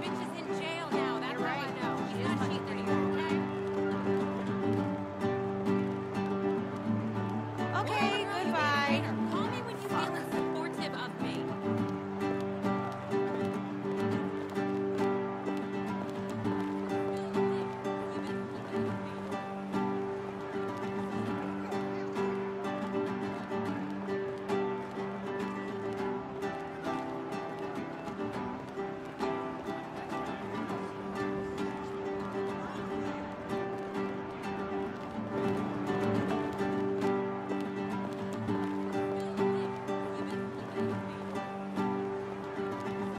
bitches in jail.